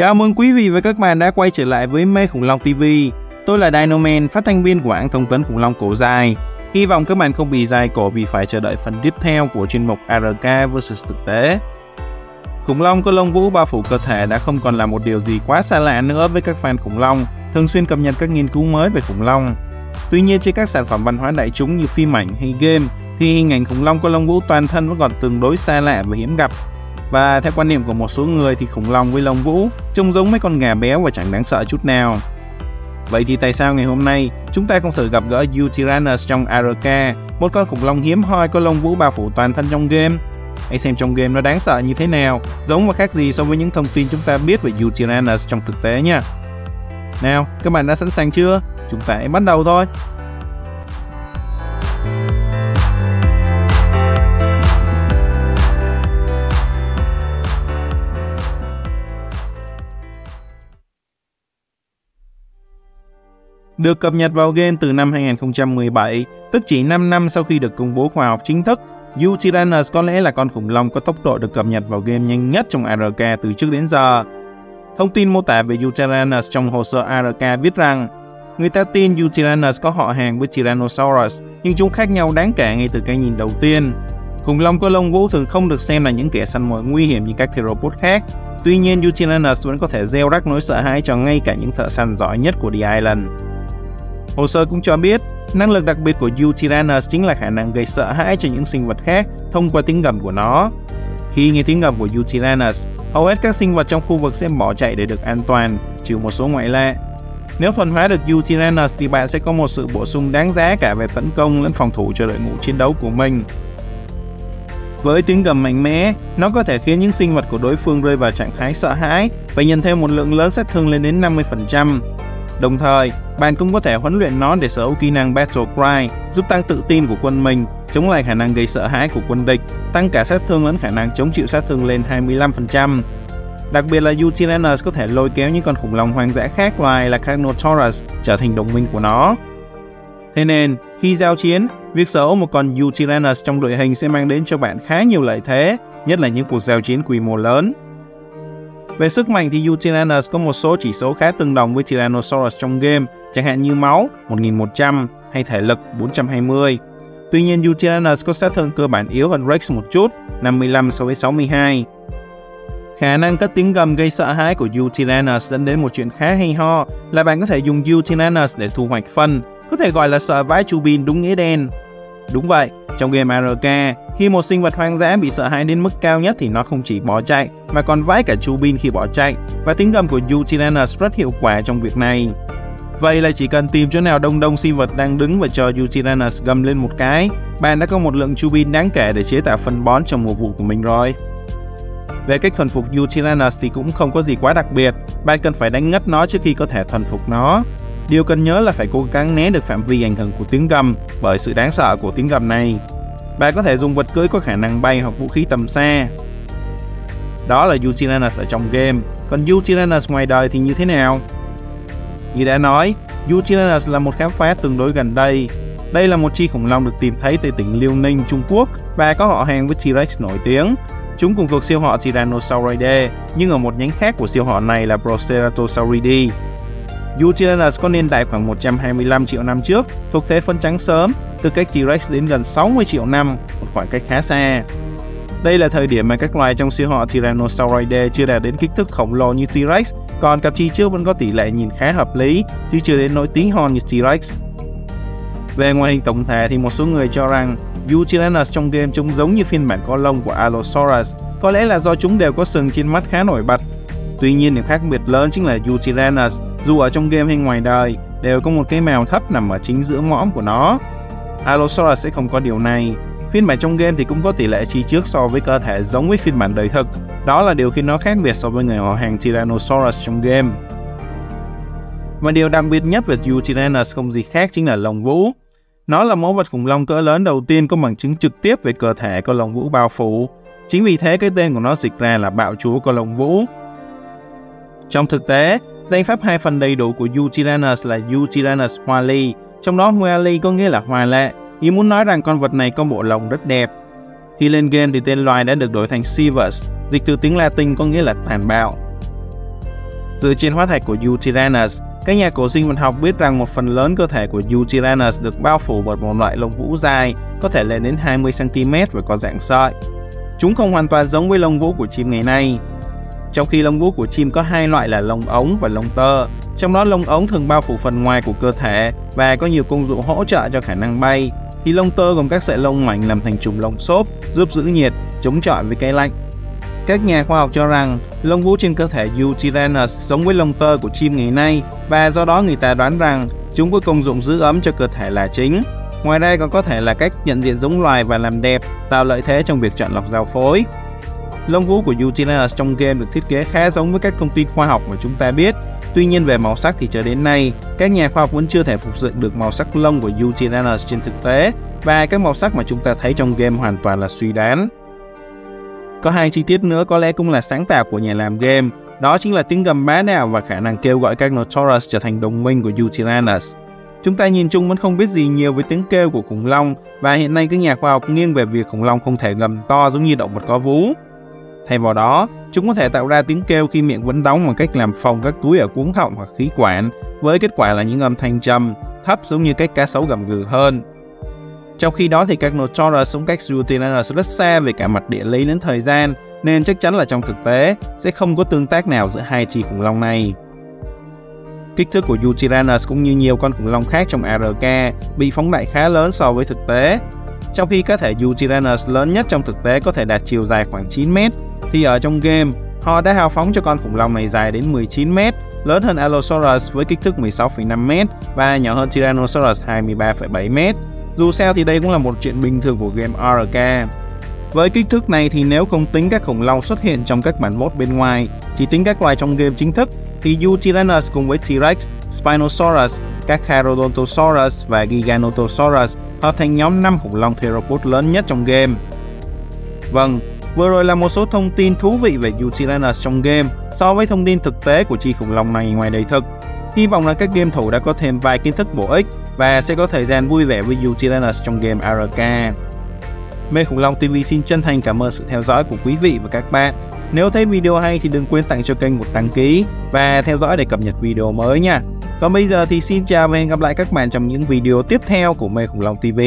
Chào mừng quý vị và các bạn đã quay trở lại với Mê Khủng Long TV. Tôi là Dinoman, phát thanh viên của hãng thông tấn khủng long cổ dài. Hy vọng các bạn không bị dài cổ vì phải chờ đợi phần tiếp theo của chuyên mục ARK vs thực tế. Khủng long có lông vũ bao phủ cơ thể đã không còn là một điều gì quá xa lạ nữa với các fan khủng long, thường xuyên cập nhật các nghiên cứu mới về khủng long. Tuy nhiên trên các sản phẩm văn hóa đại chúng như phim ảnh hay game thì hình ảnh khủng long có lông vũ toàn thân vẫn còn tương đối xa lạ và hiếm gặp. Và theo quan niệm của một số người thì khủng long với lông vũ trông giống mấy con gà béo và chẳng đáng sợ chút nào. Vậy thì tại sao ngày hôm nay chúng ta không thử gặp gỡ Utyrannus trong ARK, một con khủng long hiếm hoi có lông vũ bao phủ toàn thân trong game? Hãy xem trong game nó đáng sợ như thế nào, giống và khác gì so với những thông tin chúng ta biết về Utyrannus trong thực tế nha. Nào, các bạn đã sẵn sàng chưa? Chúng ta hãy bắt đầu thôi. Được cập nhật vào game từ năm 2017, tức chỉ 5 năm sau khi được công bố khoa học chính thức. Utyrannus có lẽ là con khủng long có tốc độ được cập nhật vào game nhanh nhất trong ARK từ trước đến giờ. Thông tin mô tả về Utyrannus trong hồ sơ ARK viết rằng, người ta tin Utyrannus có họ hàng với Tyrannosaurus, nhưng chúng khác nhau đáng kể ngay từ cái nhìn đầu tiên. Khủng long có lông vũ thường không được xem là những kẻ săn mồi nguy hiểm như các theropod khác. Tuy nhiên, Utyrannus vẫn có thể gieo rắc nỗi sợ hãi cho ngay cả những thợ săn giỏi nhất của The Island. Hồ sơ cũng cho biết, năng lực đặc biệt của Utyrannus chính là khả năng gây sợ hãi cho những sinh vật khác thông qua tiếng gầm của nó. Khi nghe tiếng gầm của Utyrannus, hầu hết các sinh vật trong khu vực sẽ bỏ chạy để được an toàn, trừ một số ngoại lệ. Nếu thuần hóa được Utyrannus thì bạn sẽ có một sự bổ sung đáng giá cả về tấn công lẫn phòng thủ cho đội ngũ chiến đấu của mình. Với tiếng gầm mạnh mẽ, nó có thể khiến những sinh vật của đối phương rơi vào trạng thái sợ hãi và nhận thêm một lượng lớn sát thương lên đến 50%. Đồng thời, bạn cũng có thể huấn luyện nó để sở hữu kỹ năng Battle Cry, giúp tăng tự tin của quân mình, chống lại khả năng gây sợ hãi của quân địch, tăng cả sát thương lẫn khả năng chống chịu sát thương lên 25%. Đặc biệt là Utyrannus có thể lôi kéo những con khủng long hoang dã khác loài là Carnotaurus trở thành đồng minh của nó. Thế nên, khi giao chiến, việc sở hữu một con Utyrannus trong đội hình sẽ mang đến cho bạn khá nhiều lợi thế, nhất là những cuộc giao chiến quy mô lớn. Về sức mạnh thì Utilanus có một số chỉ số khá tương đồng với Tyrannosaurus trong game, chẳng hạn như máu 1100 hay thể lực 420. Tuy nhiên Utilanus có sát thương cơ bản yếu hơn Rex một chút, 55 so với 62. Khả năng cất tiếng gầm gây sợ hãi của Utilanus dẫn đến một chuyện khá hay ho là bạn có thể dùng Utilanus để thu hoạch phân, có thể gọi là sợ vãi chu bin đúng nghĩa đen. Đúng vậy, trong game ARK, khi một sinh vật hoang dã bị sợ hãi đến mức cao nhất thì nó không chỉ bỏ chạy mà còn vãi cả chu bin khi bỏ chạy và tiếng gầm của Utilanus rất hiệu quả trong việc này. Vậy là chỉ cần tìm chỗ nào đông đông sinh vật đang đứng và cho Utilanus gầm lên một cái, bạn đã có một lượng chu bin đáng kể để chế tạo phân bón trong mùa vụ của mình rồi. Về cách thuần phục Utilanus thì cũng không có gì quá đặc biệt, bạn cần phải đánh ngất nó trước khi có thể thuần phục nó. Điều cần nhớ là phải cố gắng né được phạm vi ảnh hưởng của tiếng gầm bởi sự đáng sợ của tiếng gầm này. Bạn có thể dùng vật cưỡi có khả năng bay hoặc vũ khí tầm xa. Đó là Utyrannus ở trong game, còn Utyrannus ngoài đời thì như thế nào? Như đã nói, Utyrannus là một khám phá tương đối gần đây. Đây là một chi khủng long được tìm thấy tại tỉnh Liêu Ninh, Trung Quốc và có họ hàng với T-Rex nổi tiếng. Chúng cùng thuộc siêu họ Tyrannosauridae, nhưng ở một nhánh khác của siêu họ này là Proceratosauridae. Utyrannus có niên đại khoảng 125 triệu năm trước, thuộc thế phân trắng sớm, từ cách T-Rex đến gần 60 triệu năm, một khoảng cách khá xa. Đây là thời điểm mà các loài trong siêu họ Tyrannosauridae chưa đạt đến kích thước khổng lồ như T-Rex, còn cặp chi trước vẫn có tỷ lệ nhìn khá hợp lý, chứ chưa đến nỗi tí hon như T-Rex. Về ngoại hình tổng thể thì một số người cho rằng Utyrannus trong game trông giống như phiên bản có lông của Allosaurus, có lẽ là do chúng đều có sừng trên mắt khá nổi bật. Tuy nhiên điểm khác biệt lớn chính là Utyrannus, dù ở trong game hay ngoài đời, đều có một cái mèo thấp nằm ở chính giữa mõm của nó. Allosaurus sẽ không có điều này. Phiên bản trong game thì cũng có tỷ lệ chi trước so với cơ thể giống với phiên bản đời thực. Đó là điều khiến nó khác biệt so với người họ hàng Tyrannosaurus trong game. Và điều đặc biệt nhất về Utyrannus không gì khác chính là lồng vũ. Nó là mẫu vật khủng long cỡ lớn đầu tiên có bằng chứng trực tiếp về cơ thể có lồng vũ bao phủ. Chính vì thế cái tên của nó dịch ra là bạo chúa có lồng vũ. Trong thực tế, danh pháp hai phần đầy đủ của Utyrannus là Utyrannus Wally, trong đó hoa có nghĩa là hoa lệ, ý muốn nói rằng con vật này có bộ lông rất đẹp. Khi lên game thì tên loài đã được đổi thành Sivus, dịch từ tiếng Latin có nghĩa là tàn bạo. Dựa trên hóa thạch của Eutyranus, các nhà cổ sinh vật học biết rằng một phần lớn cơ thể của Eutyranus được bao phủ bởi một loại lông vũ dài, có thể lên đến 20cm và có dạng sợi. Chúng không hoàn toàn giống với lông vũ của chim ngày nay. Trong khi lông vũ của chim có hai loại là lông ống và lông tơ, trong đó lông ống thường bao phủ phần ngoài của cơ thể và có nhiều công dụng hỗ trợ cho khả năng bay, thì lông tơ gồm các sợi lông mảnh làm thành chùm lông xốp, giúp giữ nhiệt, chống chọi với cái lạnh. Các nhà khoa học cho rằng lông vũ trên cơ thể Eutyrannus giống với lông tơ của chim ngày nay và do đó người ta đoán rằng chúng có công dụng giữ ấm cho cơ thể là chính. Ngoài ra còn có thể là cách nhận diện giống loài và làm đẹp, tạo lợi thế trong việc chọn lọc giao phối. Lông vũ của Eutyrannus trong game được thiết kế khá giống với các thông tin khoa học mà chúng ta biết. Tuy nhiên về màu sắc thì cho đến nay, các nhà khoa học vẫn chưa thể phục dựng được màu sắc lông của Eutyrannus trên thực tế và các màu sắc mà chúng ta thấy trong game hoàn toàn là suy đoán. Có hai chi tiết nữa có lẽ cũng là sáng tạo của nhà làm game, đó chính là tiếng gầm bá đạo và khả năng kêu gọi các Notaurus trở thành đồng minh của Eutyrannus. Chúng ta nhìn chung vẫn không biết gì nhiều về tiếng kêu của khủng long và hiện nay các nhà khoa học nghiêng về việc khủng long không thể gầm to giống như động vật có vú. Thay vào đó, chúng có thể tạo ra tiếng kêu khi miệng vẫn đóng bằng cách làm phồng các túi ở cuống họng hoặc khí quản, với kết quả là những âm thanh trầm, thấp giống như cách cá sấu gầm gừ hơn. Trong khi đó thì các Notaurus sống cách Euthynanus rất xa về cả mặt địa lý lẫn thời gian, nên chắc chắn là trong thực tế sẽ không có tương tác nào giữa hai chi khủng long này. Kích thước của Euthynanus cũng như nhiều con khủng long khác trong ARK bị phóng đại khá lớn so với thực tế. Trong khi cá thể Euthynanus lớn nhất trong thực tế có thể đạt chiều dài khoảng 9 mét, thì ở trong game, họ đã hào phóng cho con khủng long này dài đến 19 mét, lớn hơn Allosaurus với kích thước 16,5 mét và nhỏ hơn Tyrannosaurus 23,7 mét. Dù sao thì đây cũng là một chuyện bình thường của game RK. Với kích thước này thì nếu không tính các khủng long xuất hiện trong các bản mod bên ngoài, chỉ tính các loài trong game chính thức, thì Eutyrannus cùng với T-Rex, Spinosaurus, các Charodontosaurus và Giganotosaurus hợp thành nhóm 5 khủng long theropod lớn nhất trong game. Vâng, vừa rồi là một số thông tin thú vị về Eutyrannus trong game, so với thông tin thực tế của chi khủng long này ngoài đời thực. Hy vọng là các game thủ đã có thêm vài kiến thức bổ ích và sẽ có thời gian vui vẻ với Eutyrannus trong game ARK. Mê Khủng Long TV xin chân thành cảm ơn sự theo dõi của quý vị và các bạn. Nếu thấy video hay thì đừng quên tặng cho kênh một đăng ký và theo dõi để cập nhật video mới nha. Còn bây giờ thì xin chào và hẹn gặp lại các bạn trong những video tiếp theo của Mê Khủng Long TV.